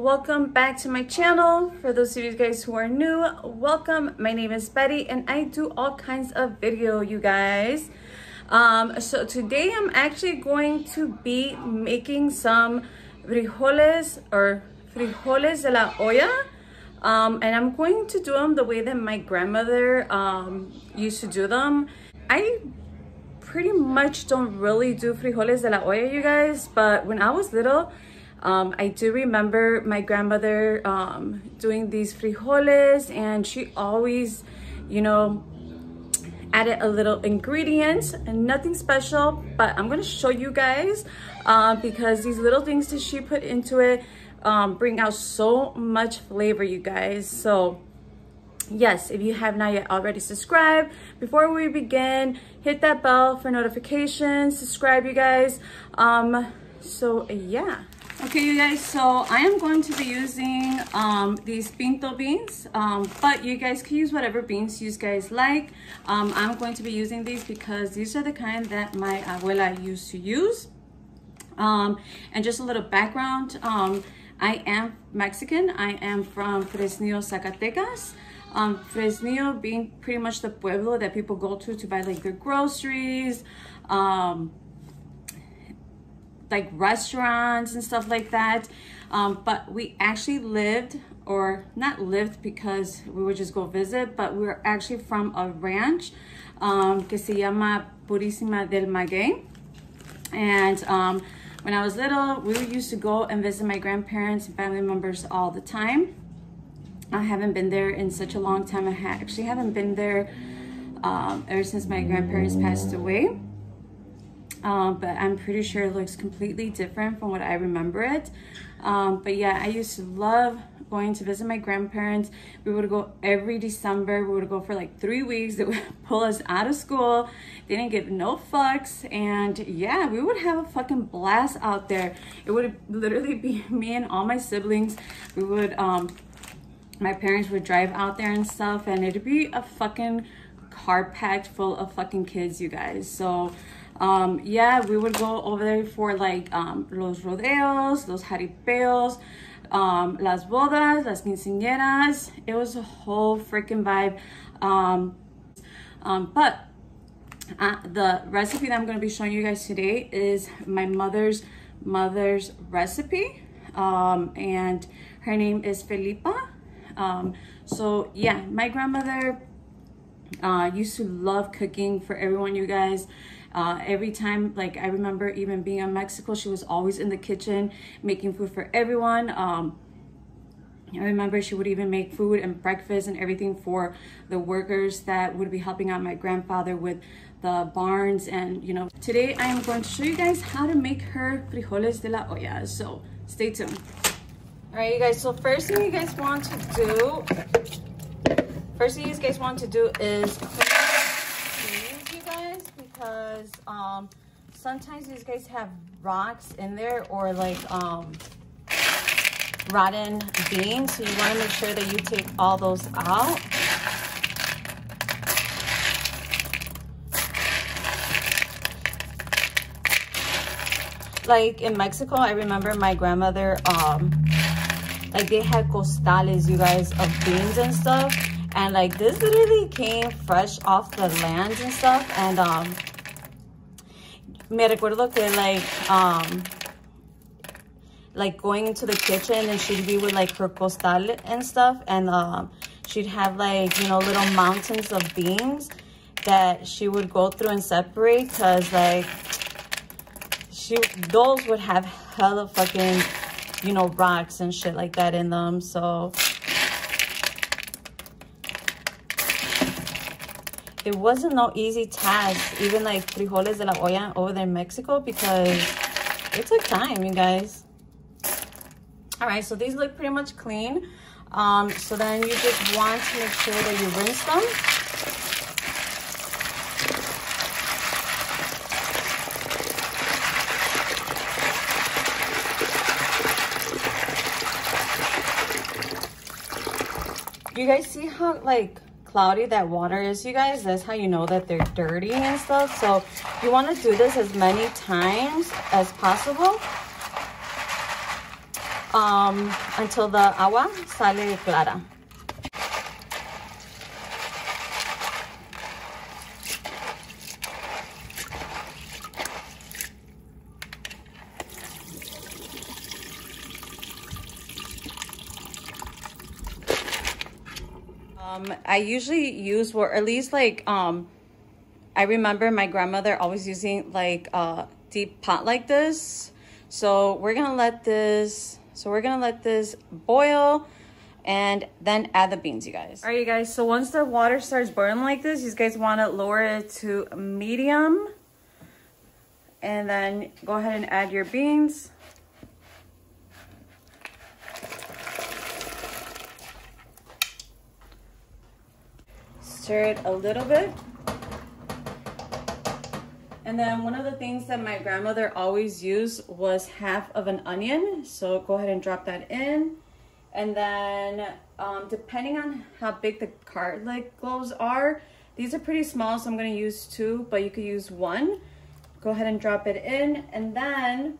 welcome back to my channel. For those of you guys who are new welcome. My name is betty and i do all kinds of video you guys. Um so today i'm actually going to be making some frijoles or frijoles de la olla. Um and i'm going to do them the way that my grandmother um used to do them i pretty much don't really do frijoles de la olla you guys but when i was little um, I do remember my grandmother um, doing these frijoles and she always, you know, added a little ingredient and nothing special, but I'm gonna show you guys uh, because these little things that she put into it um, bring out so much flavor, you guys. So yes, if you have not yet already subscribed, before we begin, hit that bell for notifications, subscribe you guys. Um, so yeah. Okay, you guys, so I am going to be using um, these pinto beans, um, but you guys can use whatever beans you guys like. Um, I'm going to be using these because these are the kind that my abuela used to use. Um, and just a little background, um, I am Mexican. I am from Fresnillo, Zacatecas. Um, Fresnillo being pretty much the pueblo that people go to to buy like their groceries, um, like restaurants and stuff like that. Um, but we actually lived or not lived because we would just go visit, but we are actually from a ranch um, que se llama Purísima del Maguey. And um, when I was little, we used to go and visit my grandparents and family members all the time. I haven't been there in such a long time. I actually haven't been there um, ever since my grandparents passed away um, but I'm pretty sure it looks completely different from what I remember it. Um, but yeah, I used to love going to visit my grandparents. We would go every December. We would go for like three weeks. They would pull us out of school. They didn't give no fucks. And yeah, we would have a fucking blast out there. It would literally be me and all my siblings. We would, um, my parents would drive out there and stuff and it'd be a fucking car packed full of fucking kids, you guys. So um, yeah, we would go over there for like um, los rodeos, los jaripeos, um, las bodas, las quinceañeras. It was a whole freaking vibe. Um, um, but uh, the recipe that I'm going to be showing you guys today is my mother's mother's recipe. Um, and her name is Felipa. Um, so yeah, my grandmother uh, used to love cooking for everyone, you guys. Uh, every time, like I remember even being in Mexico, she was always in the kitchen making food for everyone. Um, I remember she would even make food and breakfast and everything for the workers that would be helping out my grandfather with the barns. And, you know, today I am going to show you guys how to make her frijoles de la olla. So stay tuned. All right, you guys. So first thing you guys want to do, first thing you guys want to do is because um, sometimes these guys have rocks in there or like um, rotten beans. So you want to make sure that you take all those out. Like in Mexico, I remember my grandmother, um, like they had costales, you guys, of beans and stuff. And like this literally came fresh off the land and stuff. And um, me recuerdo que like um like going into the kitchen and she'd be with like her costal and stuff and um she'd have like you know little mountains of beans that she would go through and separate because like she those would have hella fucking you know rocks and shit like that in them so it wasn't no easy task, even like frijoles de la olla over there in Mexico because it took time, you guys. All right, so these look pretty much clean. Um, so then you just want to make sure that you rinse them. You guys see how like cloudy that water is, you guys, that's how you know that they're dirty and stuff. So you want to do this as many times as possible. um, until the agua sale clara. Um, I usually use, or at least like, um, I remember my grandmother always using like a deep pot like this. So we're gonna let this, so we're gonna let this boil and then add the beans, you guys. All right, you guys, so once the water starts boiling like this, you guys wanna lower it to medium. And then go ahead and add your beans. Stir it a little bit. And then one of the things that my grandmother always used was half of an onion. So go ahead and drop that in. And then um, depending on how big the garlic cloves are, these are pretty small, so I'm gonna use two, but you could use one. Go ahead and drop it in. And then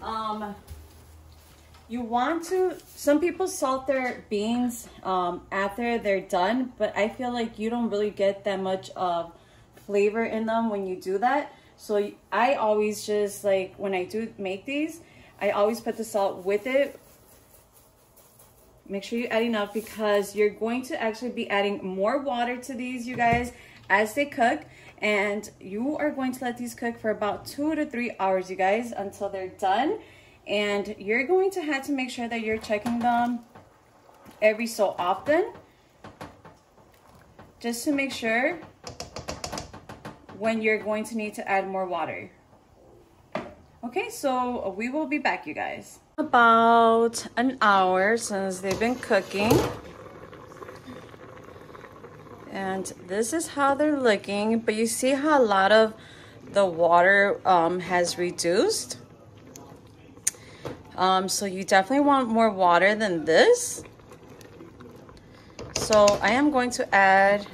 um, you want to, some people salt their beans um, after they're done, but I feel like you don't really get that much of flavor in them when you do that. So I always just like, when I do make these, I always put the salt with it. Make sure you add enough because you're going to actually be adding more water to these, you guys, as they cook. And you are going to let these cook for about two to three hours, you guys, until they're done. And you're going to have to make sure that you're checking them every so often. Just to make sure when you're going to need to add more water. Okay, so we will be back, you guys. About an hour since they've been cooking. And this is how they're looking. But you see how a lot of the water um, has reduced? Um, so you definitely want more water than this. So I am going to add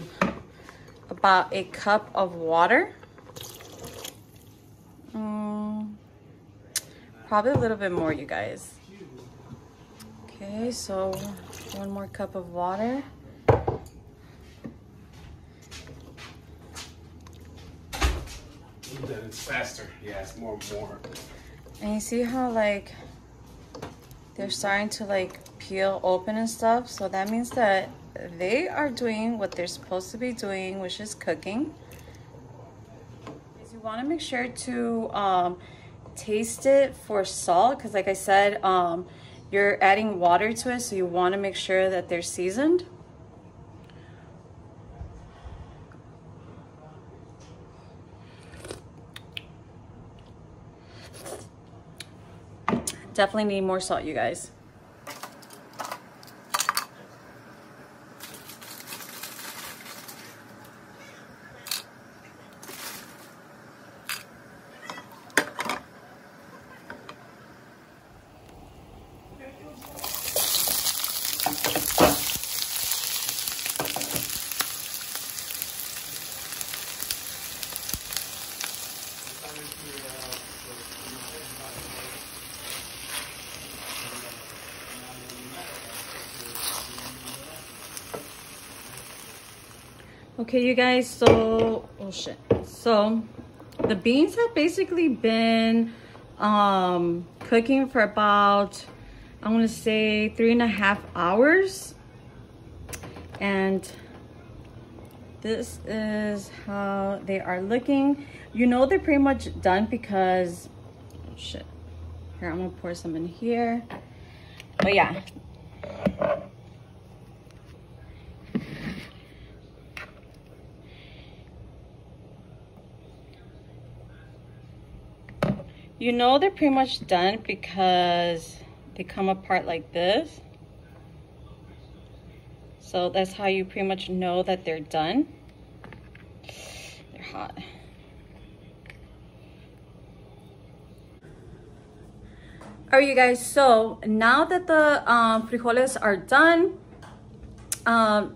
about a cup of water. Mm, probably a little bit more, you guys. Okay, so one more cup of water. It's faster. Yeah, it's more more. And you see how like they're starting to like peel open and stuff. So that means that they are doing what they're supposed to be doing, which is cooking. You want to make sure to um, taste it for salt because like I said, um, you're adding water to it. So you want to make sure that they're seasoned. Definitely need more salt, you guys. Okay, you guys, so, oh shit. So, the beans have basically been um, cooking for about, I want to say three and a half hours. And this is how they are looking. You know they're pretty much done because, oh shit. Here, I'm gonna pour some in here. But yeah, You know they're pretty much done because they come apart like this. So that's how you pretty much know that they're done. They're hot. All right, you guys, so now that the um, frijoles are done, um,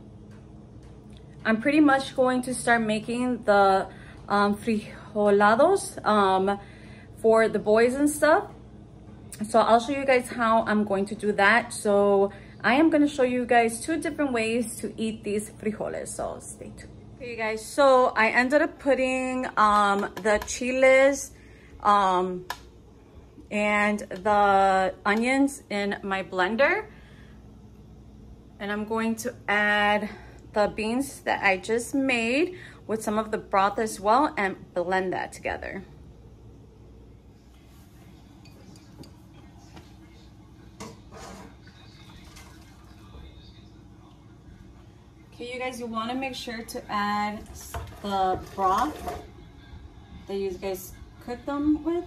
I'm pretty much going to start making the um, frijoladas. Um, for the boys and stuff. So I'll show you guys how I'm going to do that. So I am going to show you guys two different ways to eat these frijoles. So stay tuned. Okay, guys. So I ended up putting um, the chiles um, and the onions in my blender. And I'm going to add the beans that I just made with some of the broth as well and blend that together. Okay, you guys, you want to make sure to add the broth that you guys cook them with.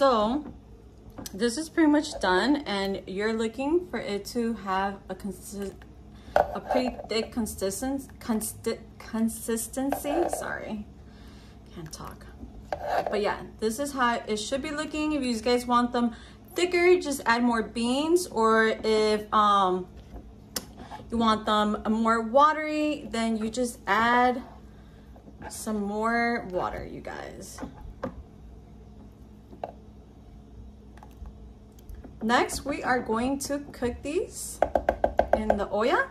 so this is pretty much done and you're looking for it to have a consist a pretty thick consistency consti consistency? Sorry. Can't talk. But yeah this is how it should be looking. If you guys want them thicker just add more beans or if um you want them more watery then you just add some more water you guys Next, we are going to cook these in the oil.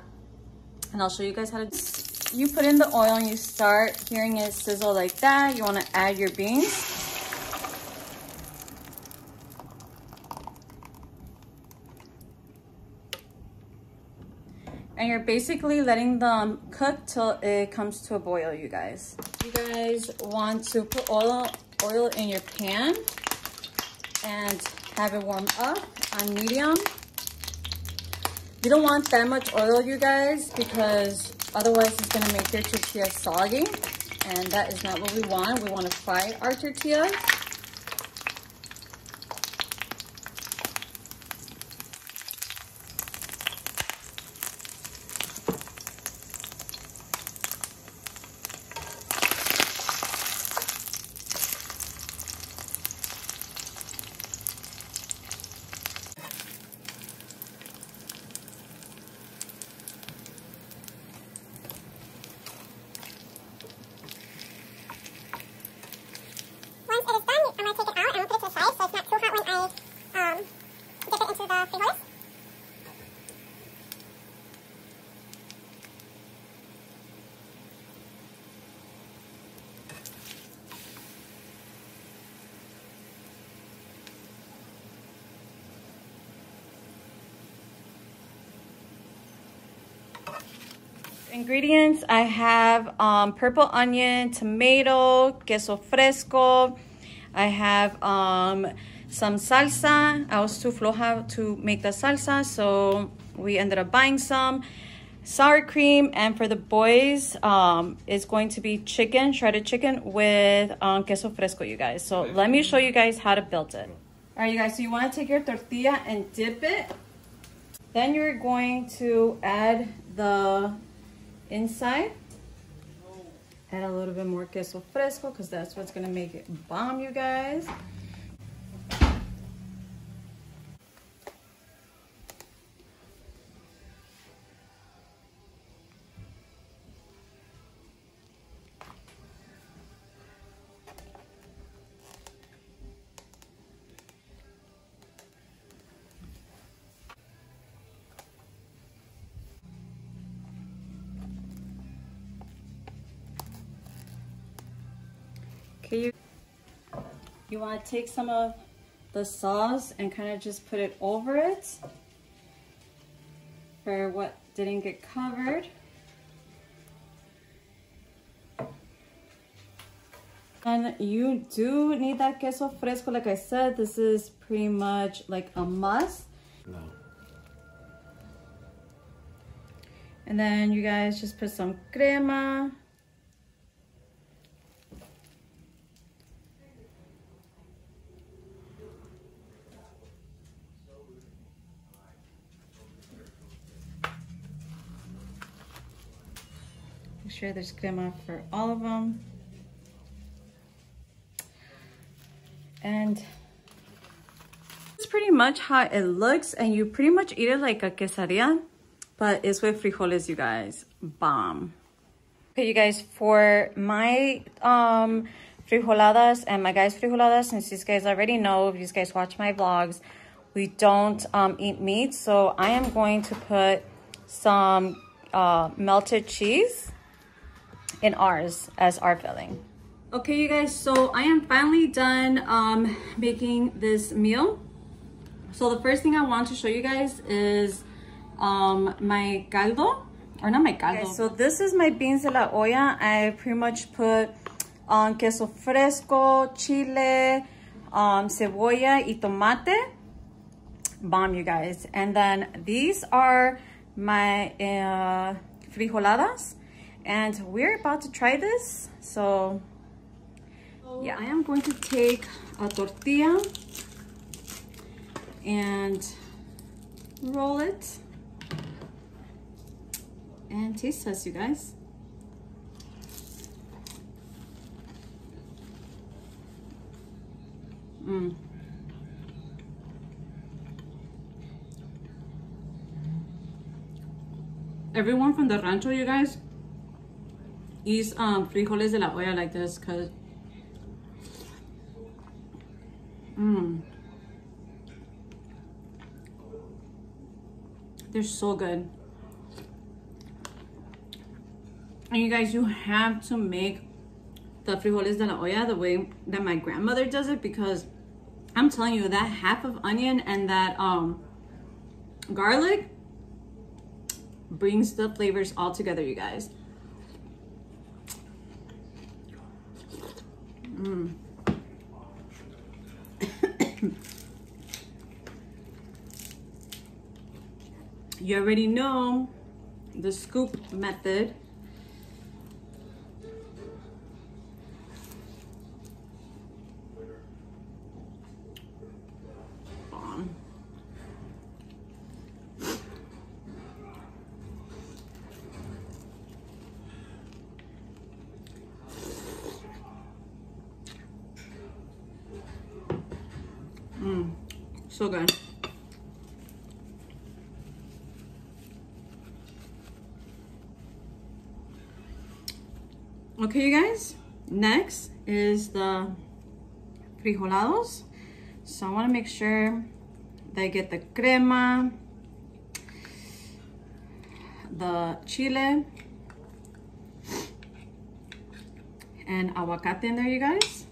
And I'll show you guys how to... You put in the oil and you start hearing it sizzle like that. You want to add your beans. and you're basically letting them cook till it comes to a boil you guys you guys want to put oil oil in your pan and have it warm up on medium. You don't want that much oil, you guys, because otherwise it's gonna make your tortillas soggy, and that is not what we want. We wanna fry our tortillas. Ingredients, I have um, purple onion, tomato, queso fresco. I have um, some salsa. I was too floja to make the salsa, so we ended up buying some. Sour cream, and for the boys, um, it's going to be chicken, shredded chicken with um, queso fresco, you guys. So let me show you guys how to build it. All right, you guys, so you want to take your tortilla and dip it. Then you're going to add the inside. Add a little bit more queso fresco because that's what's gonna make it bomb, you guys. You, want to take some of the sauce and kind of just put it over it for what didn't get covered. And you do need that queso fresco. Like I said, this is pretty much like a must. No. And then you guys just put some crema. Make sure there's crema for all of them. And it's pretty much how it looks and you pretty much eat it like a quesadilla, but it's with frijoles, you guys. Bomb. Okay, you guys, for my um, frijoladas and my guys' frijoladas, since you guys already know, if you guys watch my vlogs, we don't um, eat meat. So I am going to put some uh, melted cheese in ours as our filling. Okay, you guys, so I am finally done um, making this meal. So the first thing I want to show you guys is um, my caldo, or not my caldo. Okay, so this is my beans de la olla. I pretty much put um, queso fresco, chile, um, cebolla y tomate. Bomb, you guys. And then these are my uh, frijoladas. And we're about to try this. So yeah, I am going to take a tortilla and roll it and taste test, you guys. Mm. Everyone from the rancho, you guys, eats um, frijoles de la olla like this because Mmm. They're so good. And you guys, you have to make the frijoles de la olla the way that my grandmother does it because I'm telling you that half of onion and that um garlic brings the flavors all together, you guys. Mmm. You already know the scoop method. Mmm, so good. Okay, you guys, next is the frijoladas. So I want to make sure I get the crema, the chile, and aguacate in there, you guys.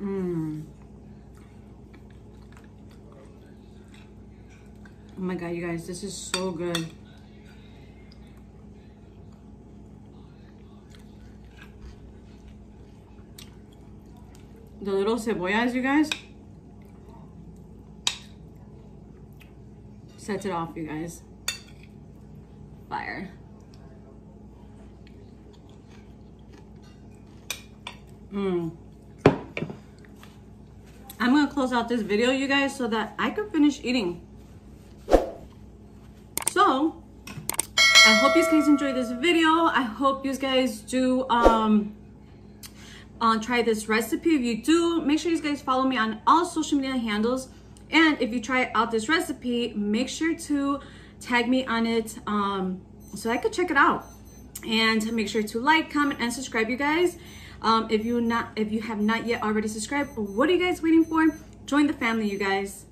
Mmm. Oh my god, you guys, this is so good. The little cebollas, you guys, sets it off, you guys. Fire. Mmm. I'm gonna close out this video, you guys, so that I can finish eating. So, I hope you guys enjoyed this video. I hope you guys do um, uh, try this recipe. If you do, make sure you guys follow me on all social media handles. And if you try out this recipe, make sure to tag me on it um, so I could check it out. And make sure to like, comment, and subscribe, you guys. Um, if you not if you have not yet already subscribed, what are you guys waiting for? Join the family, you guys.